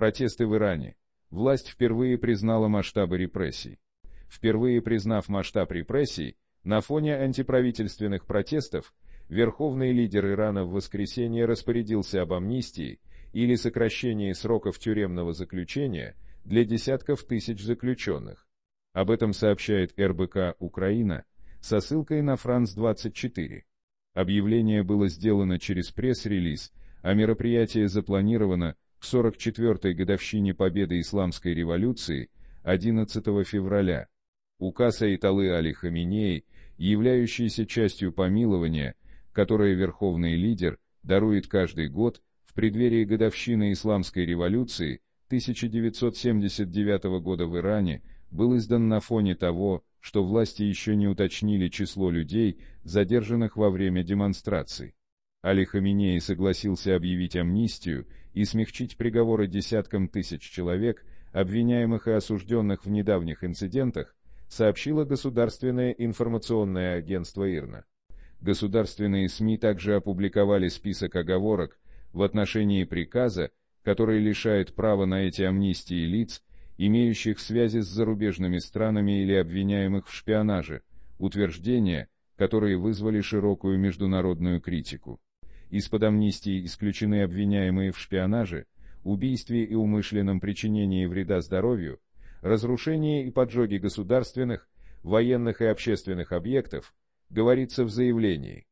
Протесты в Иране. Власть впервые признала масштабы репрессий. Впервые признав масштаб репрессий, на фоне антиправительственных протестов, верховный лидер Ирана в воскресенье распорядился об амнистии или сокращении сроков тюремного заключения для десятков тысяч заключенных. Об этом сообщает РБК «Украина» со ссылкой на Франс-24. Объявление было сделано через пресс-релиз, а мероприятие запланировано к 44-й годовщине победы Исламской революции 11 февраля. Указ Айталы Али Хаминеи, являющийся частью помилования, которое верховный лидер дарует каждый год в преддверии годовщины Исламской революции 1979 года в Иране, был издан на фоне того, что власти еще не уточнили число людей, задержанных во время демонстраций. Али Хаминеи согласился объявить амнистию и смягчить приговоры десяткам тысяч человек, обвиняемых и осужденных в недавних инцидентах, сообщило Государственное информационное агентство ИРНА. Государственные СМИ также опубликовали список оговорок в отношении приказа, который лишает права на эти амнистии лиц, имеющих связи с зарубежными странами или обвиняемых в шпионаже, утверждения, которые вызвали широкую международную критику. Из-под амнистии исключены обвиняемые в шпионаже, убийстве и умышленном причинении вреда здоровью, разрушении и поджоге государственных, военных и общественных объектов, говорится в заявлении.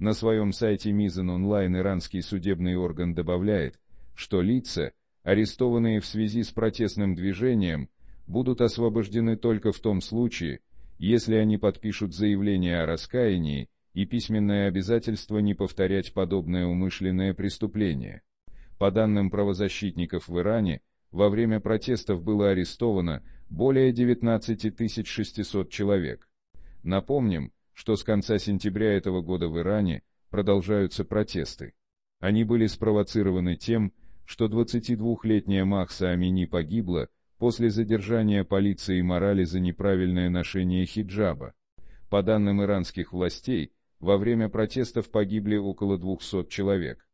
На своем сайте Мизан онлайн иранский судебный орган добавляет, что лица, арестованные в связи с протестным движением, будут освобождены только в том случае, если они подпишут заявление о раскаянии и письменное обязательство не повторять подобное умышленное преступление. По данным правозащитников в Иране, во время протестов было арестовано более 19 600 человек. Напомним, что с конца сентября этого года в Иране продолжаются протесты. Они были спровоцированы тем, что 22-летняя Махса Амини погибла после задержания полиции морали за неправильное ношение хиджаба. По данным иранских властей, во время протестов погибли около 200 человек.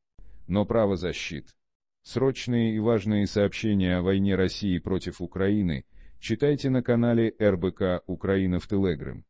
Но правозащит. Срочные и важные сообщения о войне России против Украины читайте на канале РБК «Украина в Телеграм».